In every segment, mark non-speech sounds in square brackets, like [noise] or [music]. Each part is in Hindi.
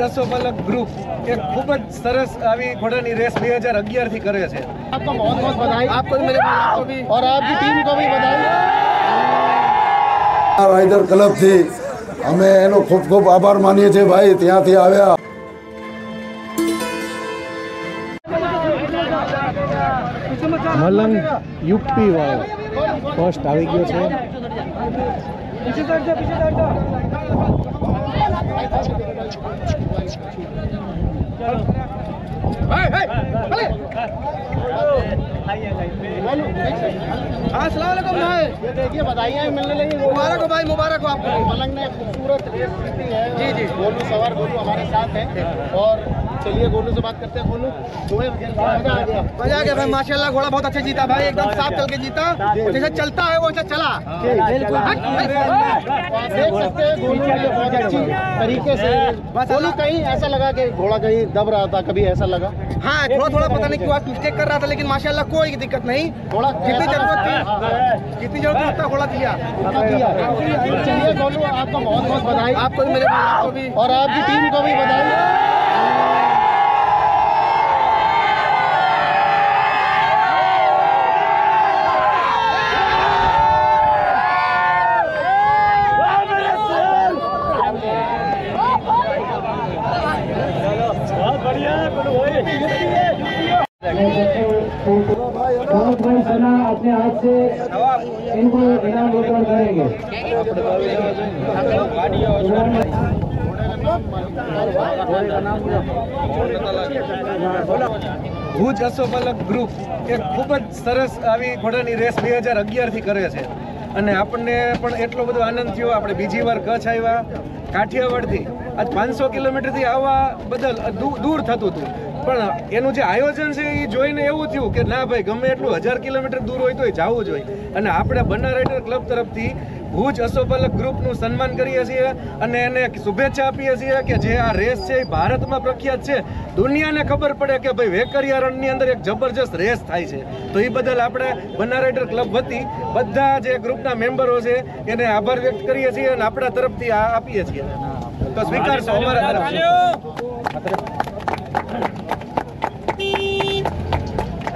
જસો પલક ગ્રુપ એ ખૂબ જ સરસ આવી ઘોડાની રેસ બે હજાર અગિયારથી કરે છે. આપકો બહુ બહુ રાઇડર ક્લબથી અમે એનો ખૂબ ખૂબ આભાર માનીએ છીએ ભાઈ ત્યાંથી આવ્યા. મલંગ યુપી વાળો. ફર્સ્ટ આવી ગયો છે. પીછે सलामकुम भाई ये देखिए बधाइयाँ मिलने लगी मुबारक हो भाई मुबारक हो। आपको पलंग ने खूबसूरत रेस जीती है। जी जी। गोलू सवार गोलू हमारे साथ है। और चलिए गोलू से बात करते हैं गोलू। मज़ा आ गया। मज़ा आ गया भाई माशाल्लाह घोड़ा बहुत अच्छा जीता भाई एकदम साफ़ चल के जीता। जैसे चलता है वैसे चला। तो देख सकते हैं गोलू ने बहुत अच्छी तरीके से गोलू कहीं ऐसा लगा कि घोड़ा कहीं दब रहा था कभी ऐसा लगा। हाँ थोड़ा थोड़ा पता नहीं क्यों मिस्टेक कर रहा था लेकिन माशाल्लाह कोई दिक्कत नहीं। थोड़ा कितनी ज़रूरत हाँ, हाँ, हाँ। थी ज़रूरत थी उतना घोड़ा दिया। किया। चलिए गोलू आपको बहुत बहुत बधाई। आपको भी मेरे और आपकी टीम को भी बधाई। ભુજ અશોપલક ગ્રુપ એ ખૂબ જ સરસ આવી ઘોડાની રેસ બે હજાર અગિયારથી કરે છે. અને આપણને પણ એટલો બધો આનંદ થયો. આપણે બીજી વાર કચ્છ આવ્યા. કાઠિયાવાડથી આજ પાંચસો કિલોમીટરથી આવવા બદલ દૂર થતું હતું. પણ એનું જે આયોજન છે એ જોઈને એવું થયું કે ના ભાઈ, ગમે એટલું હજાર કિલોમીટર દૂર હોય તોય જવું જોઈએ. અને આપણે બન્ના રાઇડર ક્લબ તરફથી ભુજ અશોપલક ગ્રુપનું સન્માન કરીએ છીએ અને એને શુભેચ્છા આપીએ છીએ કે જે આ રેસ છે એ ભારતમાં પ્રખ્યાત છે. દુનિયાને ખબર પડે કે ભાઈ, વેકરિયા રણની અંદર એક જબરજસ્ત રેસ થાય છે. તો એ બદલ આપણે બન્ના રાઇડર ક્લબ વતી બધા જે ગ્રુપના મેમ્બરો છે એને આભાર વ્યક્ત કરીએ છીએ અને આપણા તરફથી આ આપીએ છીએ. તો સ્વીકારશો અમારા તરફથી.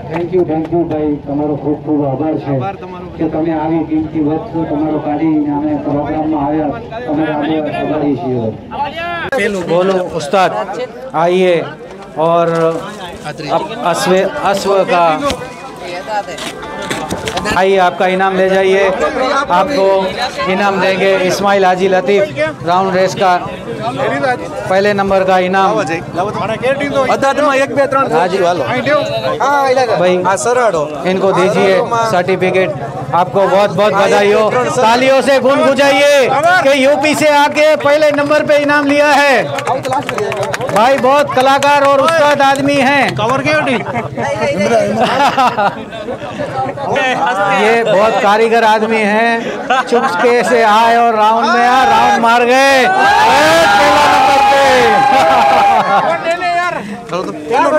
થેન્ક યુ થેન્ક યુ ભાઈ તમારો ખૂબ ખૂબ આભાર છે આભાર તમારો. કે તમે આવી કિંમતી વસ્તુ તમારો કાઢીને અમે પ્રોગ્રામમાં આવ્યા તમારે આભાર આભારી છીએ बोलो उस्ताद आइए और अप- अश्व अश्व का आइए आपका इनाम ले जाइए आपको इनाम देंगे इस्माइल हाजी लतीफ़ राउंड रेस का पहले नंबर का इनाम। हाजी भाई इनको दीजिए सर्टिफिकेट। आपको बहुत बहुत बधाई हो तालियों से गुन गुजाइए कि यूपी से आके पहले नंबर पे इनाम लिया है। भाई बहुत कलाकार और उस्ताद आदमी हैं। ये बहुत कारीगर आदमी हैं। चुपके से आए और राउंड में आ राउंड मार गए।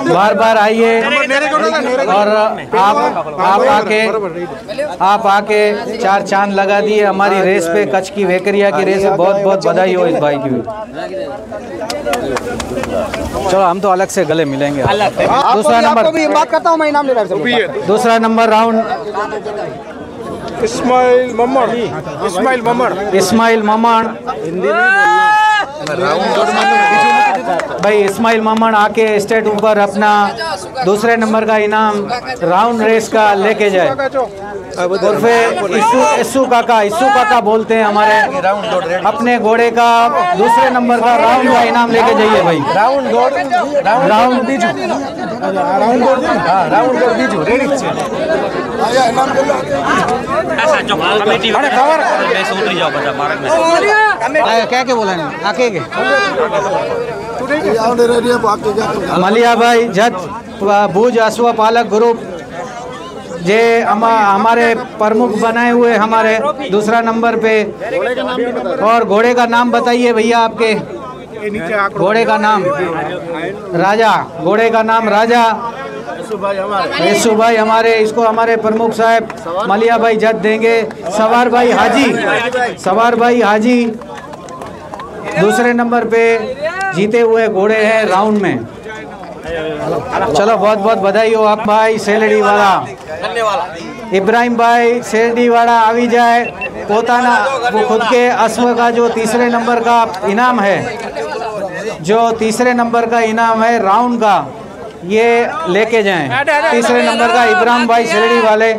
बार बार आइए। और आप आप आके आप आके चार चाँद लगा दिए। हमारी रेस पे कच्छ की वेकरिया की रेस बहुत बहुत बधाई हो इस भाई की चलो हम तो अलग से गले मिलेंगे। दूसरा नंबर। बात करता हूँ मैं इनाम ले दूसरा नंबर राउंड। इस्माइल मम्मड़ इस्माइल मम्मड़ इस्माइल ममन भाई इस्माइल ममन आके स्टेट ऊपर अपना दूसरे नंबर का इनाम राउंड रेस का लेके जाए। उर्फे इस्सू इस्सू काका इस्सू काका बोलते हैं हमारे अपने घोड़े का दूसरे नंबर का राउंड का इनाम लेके जाइए भाई। राउंड राउंड बीजू राउंड बीजू रेडी। क्या क्या बोला आके के। આવડે રેડિયો બાકી જાતે મલિયાભાઈ જત ભુજ અશ્વ पालक ग्रुप जे हमा हमारे प्रमुख बनाए हुए हमारे दूसरा नंबर पे और घोड़े का नाम बताइए भैया आपके घोड़े का नाम राजा घोड़े का नाम राजा यशु भाई हमारे इसको हमारे प्रमुख साहब मलिया भाई जज देंगे सवार भाई हाजी सवार भाई हाजी दूसरे नंबर पे जीते हुए घोड़े हैं राउंड में चलो बहुत बहुत बधाई हो आप भाई सेलडी वाला इब्राहिम भाई सेलडी वाला આવી જાય પોતાના वो खुद के अश्व का जो तीसरे नंबर का इनाम है जो तीसरे नंबर का इनाम है राउंड का ये लेके जाएं तीसरे नंबर का इब्राहिम भाई सेलडी वाले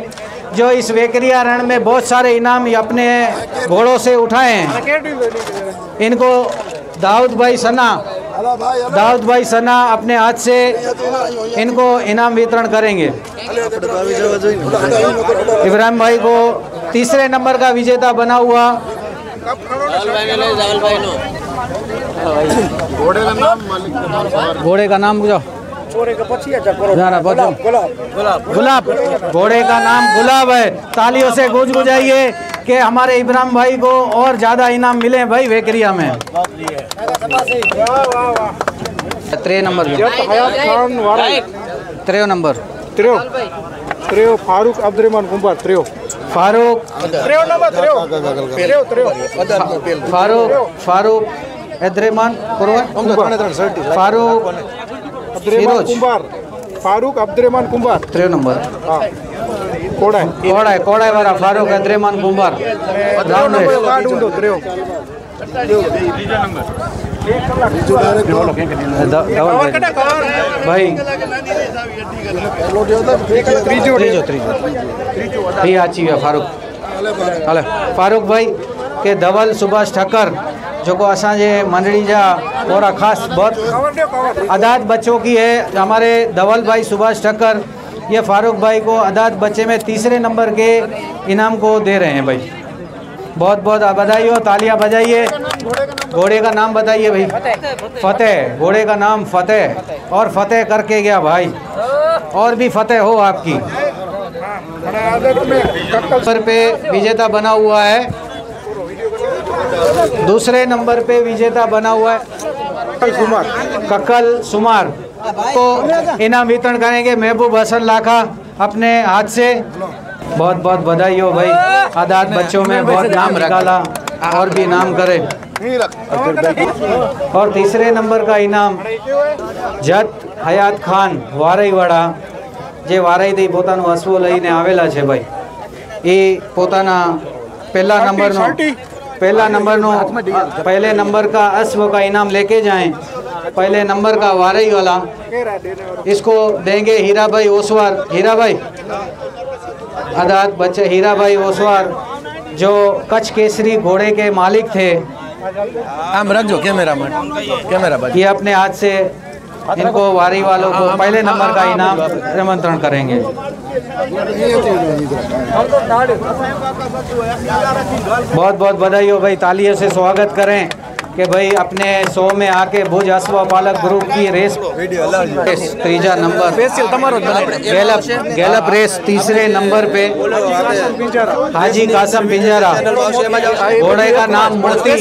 जो इस वेकरिया रण में बहुत सारे इनाम अपने घोड़ों से उठाए हैं। इनको दाऊद भाई सना दाऊद भाई सना अपने हाथ से इनको इनाम वितरण करेंगे। इब्राहिम भाई को तीसरे नंबर का विजेता बना हुआ। घोड़े का नाम घोड़े का नाम जो जरा गुलाब घोड़े का नाम गुलाब है। तालियों से गूंज गुजाइए कि हमारे इब्राहिम भाई को और ज़्यादा इनाम मिले भाई वेकरिया में। त्रे नंबर वारा त्रे नंबर। त्रियो। त्रियो फारूक अब्दुलरहमान कुंभार त्रियो। फारूक। त्रियो नंबर त्रियो। त्रियो त्रियो। फारूक फारूक एद्रेमान फारूक। कुंभार फारूक अब्दुरहमान कुंभार। त्रे नंबर। कोड़ा कोड़ा कोड़ा वाला फारूक अब्दुरहमान कुंभार। त्रे नंबर भाई। फारूक। फारूक भाई के धवल सुभाष ठक्कर जो को असांजे मंडली जा थोड़ा खास बहुत आदात बच्चों की है हमारे धवल भाई सुभाष ठक्कर ये फारूक भाई को आदात बच्चे में तीसरे नंबर के इनाम को दे रहे हैं भाई। बहुत बहुत बधाई हो तालियाँ बजाइए। घोड़े का नाम बताइए भाई। फतेह घोड़े का नाम फतेह। और फतेह करके गया भाई। और भी फतेह हो आपकी। नंबर पे विजेता बना हुआ है। दूसरे नंबर पे विजेता बना हुआ है ककल सुमार को इनाम वितरण करेंगे महबूब हसन लाखा अपने हाथ से बहुत बहुत बधाई हो भाई आदात बच्चों में बहुत नाम निकाला और भी नाम करे और तीसरे नंबर का इनाम જત હયાત ખાન વારઈવાળા જે વારઈથી પોતાનું અશ્વ લઈને આવેલા છે ભાઈ એ પોતાના પહેલા નંબરનો पहला नंबर नो पहले नंबर का अश्व का इनाम लेके जाएँ। पहले नंबर का वारई वाला। इसको देंगे हीरा भाई ओसवार। हीरा भाई अदात बच्चे हीरा भाई ओसवार जो कच्छ केसरी घोड़े के मालिक थे। हम रख जो कैमरा मैन कैमरा भाई ये अपने हाथ से इनको वारी वालों को पहले नंबर का इनाम निमंत्रण करेंगे। बहुत बहुत बधाई हो भाई तालियों से स्वागत करें। कि भाई अपने शो में आके भुज अश्व पालक ग्रुप की रेस तीजा नंबर। गैलप गैलप रेस तीसरे नंबर पे। हाजी कासम पिंजारा। घोड़े का नाम मूर्ति।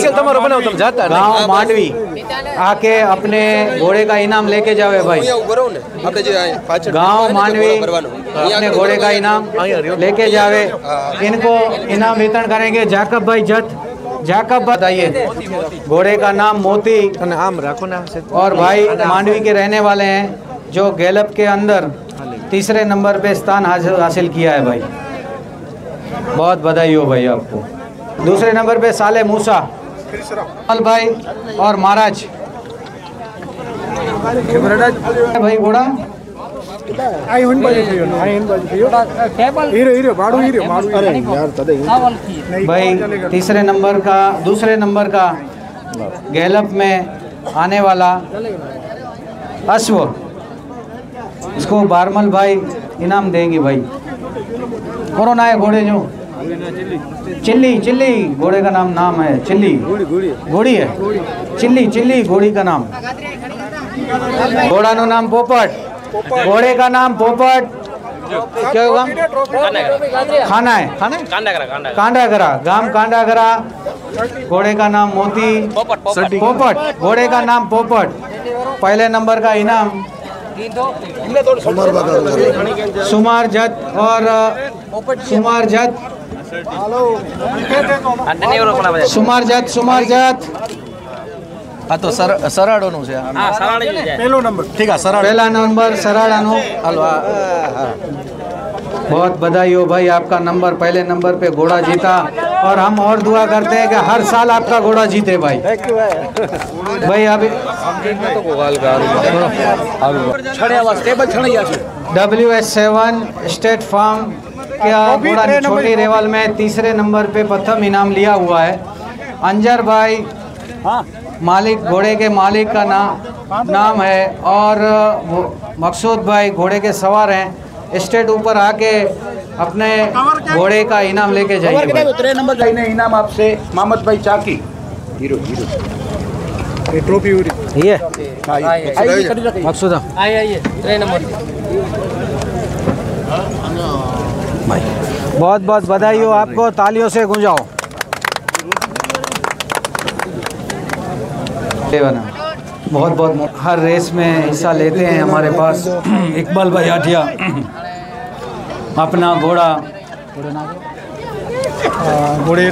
गाँव मांडवी। आके अपने घोड़े का इनाम लेके जावे भाई। गाँव मानवी अपने घोड़े का इनाम लेके जावे। इनको इनाम वितरण करेंगे जाकब भाई जट जाकर बताइए। घोड़े का नाम मोती। नाम रखो ना और भाई मांडवी के रहने वाले हैं, जो गैलप के अंदर तीसरे नंबर पे स्थान हासिल किया है भाई। बहुत बधाई हो भाई आपको। दूसरे नंबर पे साले मूसा। अल भाई और महाराज। भाई घोड़ा। भाई तीसरे नंबर का दूसरे नंबर का गैलप में आने वाला अश्व इसको बारमल भाई इनाम देंगे भाई कोरोना ना है घोड़े जो चिल्ली चिल्ली घोड़े का नाम नाम है चिल्ली घोड़ी है चिल्ली चिल्ली घोड़ी का नाम घोड़ा नाम पोपट घोड़े का नाम पोपट। क्या होगा खाना है। कांडा है? कांडागरा गाँव कांडागरा। घोड़े का नाम मोती। पोपट घोड़े का नाम पोपट। पहले नंबर का इनाम। सुमार जत और सुमार जत। सुमार जत सुमार जत। આ તો સર સરાડોનું છે આ. પહેલો નંબર ઠીક આ સરાડો पहला नंबर सराड़ा नो હાલો આ बहुत बधाई हो भाई आपका नंबर पहले नंबर पे घोड़ा जीता और हम और दुआ करते हैं कि हर साल आपका घोड़ा जीते भाई भाई अभी W S seven state farm का घोड़ा छोटी रेवल में तीसरे नंबर पे प्रथम इनाम लिया हुआ है अंजर भाई मालिक घोड़े के मालिक का नाम नाम है और मकसूद भाई घोड़े के सवार हैं। स्टेट ऊपर आके अपने घोड़े का इनाम लेके जाइए नंबर जाइए इनाम आपसे मोहम्मद भाई चाकी। Hero hero. ट्रॉफी ये। हाँ, मकसूद आइए आइए। नंबर। भाई बहुत बहुत बधाई हो। आपको तालियों से गुंजाओ। बना बहुत बहुत हर रेस में हिस्सा लेते हैं हमारे पास। [clears throat] इकबाल भाई आठिया। [clears throat] अपना घोड़ा। घोड़े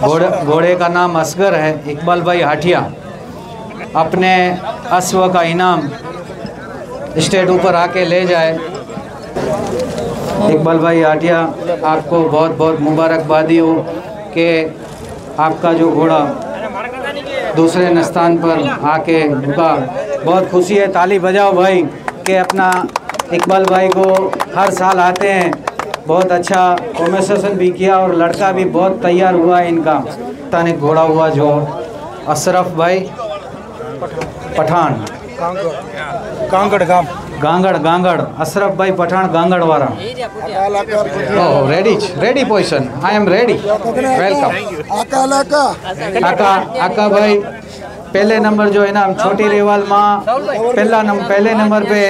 घोड़े घोड़े का नाम असगर है, इकबाल भाई हाटिया अपने अश्व का इनाम स्टेट ऊपर आके ले जाए। इकबाल भाई हाठिया आपको बहुत बहुत मुबारकबादी हो कि आपका जो घोड़ा दूसरे नस्तान पर आके उनका बहुत खुशी है, ताली बजाओ भाई, के अपना इकबाल भाई को हर साल आते हैं। बहुत अच्छा कॉमेसन भी किया और लड़का भी बहुत तैयार हुआ है इनका। ताने घोड़ा हुआ जो अशरफ भाई पठान। कांकड़ काम गांगड़ गांगड़ अशरफ भाई पठान गांगड़ वाला ready ready position I am ready welcome आका आका भाई पहले नंबर जो है ना हम छोटी रेवाल माँ पहला नंबर पहले नंबर पे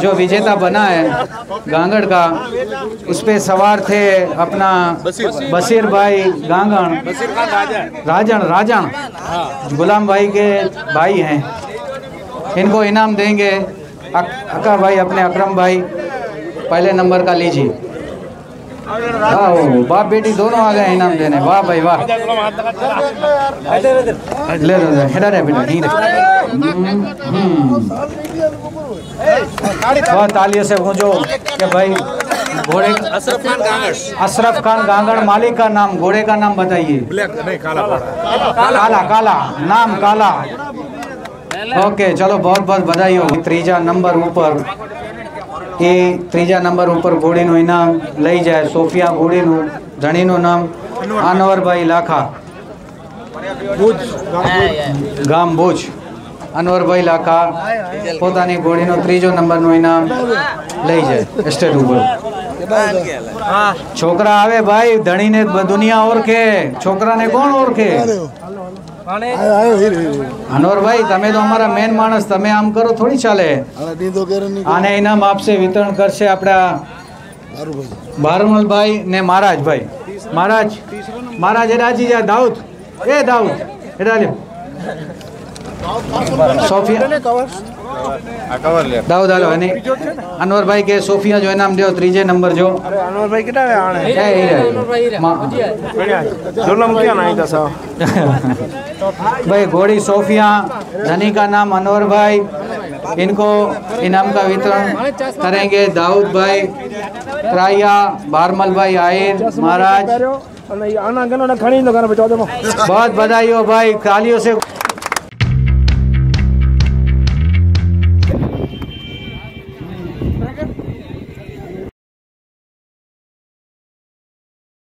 जो विजेता बना है गांगड़ का उस पे सवार थे अपना बशीर भाई गांगण राजन राजन गुलाम भाई के भाई हैं इनको इनाम देंगे अक, भाई अपने अकरम भाई पहले नंबर का लीजिए। वाह बाप बेटी दोनों आ गए इनाम देने। वाह भाई वाह। ले लो ले, हेडा रे बेटा नहीं रे हम्म, हम्म। बहुत तालियों से गूंजो कि भाई घोड़े अशरफ खान गांगड़ अशरफ खान गांगड़ मालिक का नाम घोड़े का नाम बताइए। काला काला नाम काला। ઓકે ચલો બહુ બહુ બધાઈઓ ત્રીજા નંબર ઉપર. એ ત્રીજા નંબર ઉપર ઘોડીનું ઇનામ લઈ જાય સોફિયા ઘોડીનું ધણીનું નામ અનવરભાઈ લાખા. ગામ ભુજ. અનવરભાઈ લાખા પોતાની ઘોડીનો ત્રીજો નંબરનું ઇનામ લઈ જાય સ્ટેટ ઉપર. છોકરા આવે ભાઈ ધણીને દુનિયા ઓળખે. છોકરાને કોણ ઓળખે? અનવરભાઈ તમે તો અમારા મેન માણસ તમે આમ કરો થોડી ચાલે. આને ઇનામ આપશે વિતરણ કરશે આપણા બારુમલભાઈ ને મહારાજભાઈ. મહારાજ મહારાજ એ રાજી જા દાઉદ. એ દાઉદ. એડા સોફિયા. દાઉદ હાલો અને અનવરભાઈ કે સોફિયા જો ઇનામ દો ત્રીજે નંબર જો અનવરભાઈ કેટલા આણે એ હીરા. મા- જોલમ ક્યાં નાઈ દસા भाई घोड़ी सोफिया धनी का नाम अनवर भाई इनको इनाम का वितरण करेंगे दाऊद भाई राया बारमल भाई आहिर महाराज અને આના ગનો ખણી નો ગનો ચોદમાં बहुत बधाई हो भाई तालियों से